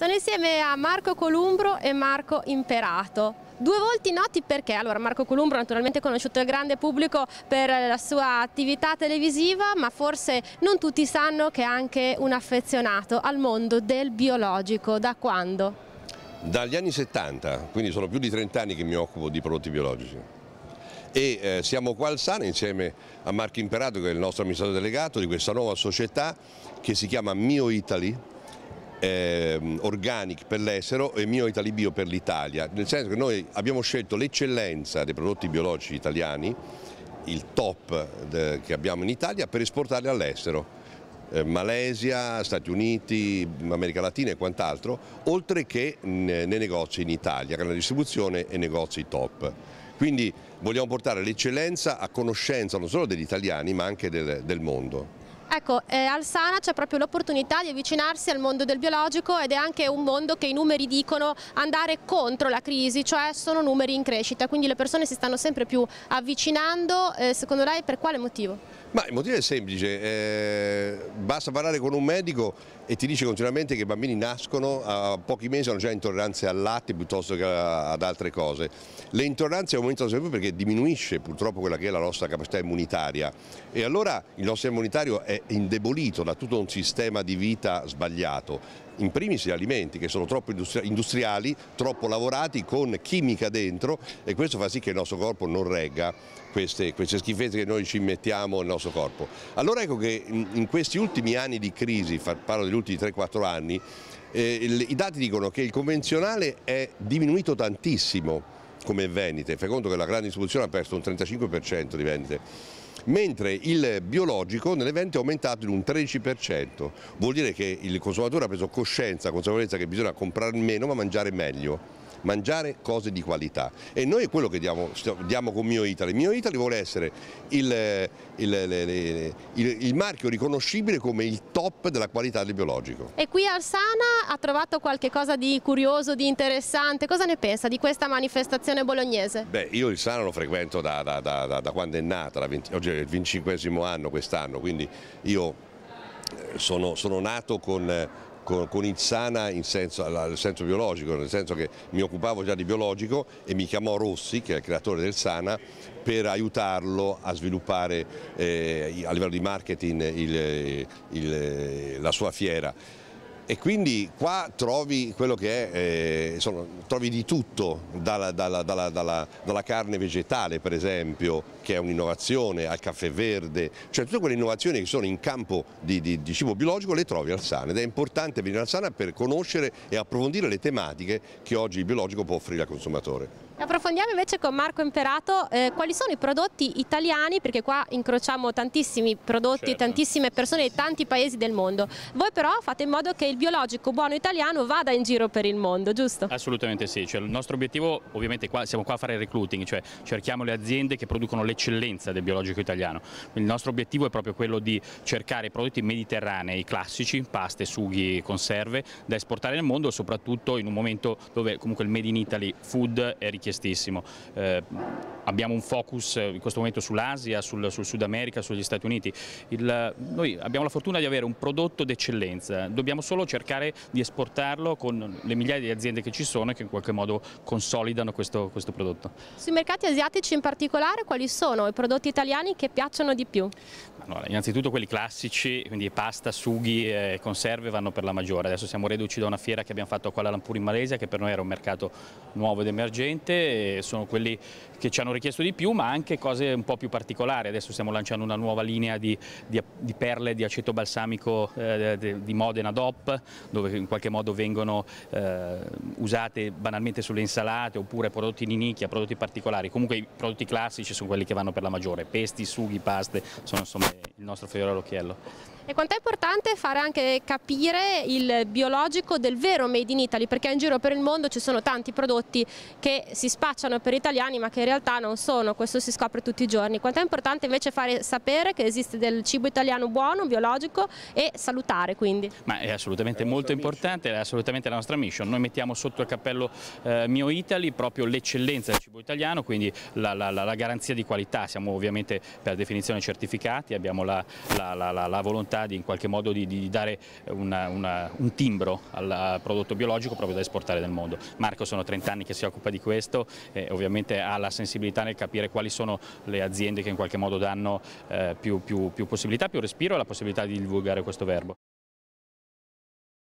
Sono insieme a Marco Columbro e Marco Imperato. Due volti noti perché? Allora Marco Columbro naturalmente conosciuto dal grande pubblico per la sua attività televisiva ma forse non tutti sanno che è anche un affezionato al mondo del biologico. Da quando? Dagli anni 70, quindi sono più di 30 anni che mi occupo di prodotti biologici e eh, siamo qua al Sana insieme a Marco Imperato che è il nostro amministratore delegato di questa nuova società che si chiama Mio Italy eh, Organic per l'estero e Mio Italy Bio per l'Italia, nel senso che noi abbiamo scelto l'eccellenza dei prodotti biologici italiani, il top che abbiamo in Italia, per esportarli all'estero. Eh, Malesia, Stati Uniti, America Latina e quant'altro, oltre che nei negozi in Italia, che è una distribuzione e negozi top. Quindi vogliamo portare l'eccellenza a conoscenza non solo degli italiani ma anche del, del mondo. Ecco, eh, al Sana c'è proprio l'opportunità di avvicinarsi al mondo del biologico ed è anche un mondo che i numeri dicono andare contro la crisi, cioè sono numeri in crescita, quindi le persone si stanno sempre più avvicinando, eh, secondo lei per quale motivo? Ma il motivo è semplice, eh, basta parlare con un medico e ti dice continuamente che i bambini nascono, a pochi mesi hanno già intolleranze al latte piuttosto che ad altre cose. Le intolleranze aumentano sempre più perché diminuisce purtroppo quella che è la nostra capacità immunitaria e allora il nostro immunitario è indebolito da tutto un sistema di vita sbagliato in primis gli alimenti che sono troppo industriali, troppo lavorati con chimica dentro e questo fa sì che il nostro corpo non regga queste, queste schifezze che noi ci mettiamo nel nostro corpo. Allora ecco che in, questi ultimi anni di crisi, parlo degli ultimi 3-4 anni, eh, i dati dicono che il convenzionale è diminuito tantissimo come vendite, fai conto che la grande distribuzione ha perso un 35% di vendite mentre il biologico nelle vendite è aumentato in un 13%, vuol dire che il consumatore ha preso coscienza, consapevolezza che bisogna comprare meno ma mangiare meglio mangiare cose di qualità e noi è quello che diamo, diamo con Mio Italy. Mio Italy vuole essere il, il, il, il, marchio riconoscibile come il top della qualità del biologico. E qui al Sana ha trovato qualche cosa di curioso, di interessante, cosa ne pensa di questa manifestazione bolognese? Beh, io il Sana lo frequento da, da, da, da quando è nata, 20, oggi è il 25 anno quest'anno, quindi io eh, sono, sono nato con con, con Izzana in senso, nel senso biologico, nel senso che mi occupavo già di biologico e mi chiamò Rossi, che è il creatore del Sana, per aiutarlo a sviluppare eh, a livello di marketing il, il, la sua fiera e quindi qua trovi è, eh, insomma, trovi di tutto, dalla, dalla, dalla, dalla, carne vegetale per esempio, che è un'innovazione, al caffè verde, cioè tutte quelle innovazioni che sono in campo di, di, di cibo biologico le trovi al Sana ed è importante venire al Sana per conoscere e approfondire le tematiche che oggi il biologico può offrire al consumatore. Approfondiamo invece con Marco Imperato eh, quali sono i prodotti italiani, perché qua incrociamo tantissimi prodotti, certo. tantissime persone di tanti paesi del mondo. Voi però fate in modo che il biologico buono italiano vada in giro per il mondo, giusto? Assolutamente sì, cioè, il nostro obiettivo ovviamente qua, siamo qua a fare recruiting, cioè cerchiamo le aziende che producono l'eccellenza del biologico italiano. Il nostro obiettivo è proprio quello di cercare i prodotti mediterranei classici, paste, sughi, conserve, da esportare nel mondo, soprattutto in un momento dove comunque il Made in Italy food è richiestissimo. Eh, abbiamo un focus in questo momento sull'Asia, sul, sul, Sud America, sugli Stati Uniti. Il, noi abbiamo la fortuna di avere un prodotto d'eccellenza, dobbiamo solo cercare di esportarlo con le migliaia di aziende che ci sono e che in qualche modo consolidano questo, questo prodotto. Sui mercati asiatici in particolare quali sono i prodotti italiani che piacciono di più? Allora, innanzitutto quelli classici, quindi pasta, sughi e conserve vanno per la maggiore. Adesso siamo reduci da una fiera che abbiamo fatto a Kuala Lumpur in Malesia che per noi era un mercato nuovo ed emergente e sono quelli che ci hanno richiesto di più ma anche cose un po' più particolari. Adesso stiamo lanciando una nuova linea di, di, di perle di aceto balsamico eh, di, di Modena DOP dove in qualche modo vengono eh, usate banalmente sulle insalate oppure prodotti di nicchia, prodotti particolari. Comunque i prodotti classici sono quelli che vanno per la maggiore, pesti, sughi, paste, sono insomma il nostro fiore all'occhiello. E quanto è importante fare anche capire il biologico del vero made in Italy, perché in giro per il mondo ci sono tanti prodotti che si spacciano per italiani ma che in realtà non sono, questo si scopre tutti i giorni. Quanto è importante invece fare sapere che esiste del cibo italiano buono, biologico e salutare quindi. Ma è assolutamente è molto importante, è assolutamente la nostra mission. Noi mettiamo sotto il cappello eh, Mio Italy proprio l'eccellenza del cibo italiano, quindi la, la, la, la, garanzia di qualità. Siamo ovviamente per definizione certificati, abbiamo la, la volontà possibilità di in qualche modo di, di dare una, una, un timbro al prodotto biologico proprio da esportare nel mondo. Marco sono 30 anni che si occupa di questo e ovviamente ha la sensibilità nel capire quali sono le aziende che in qualche modo danno eh, più, più, più possibilità, più respiro e la possibilità di divulgare questo verbo.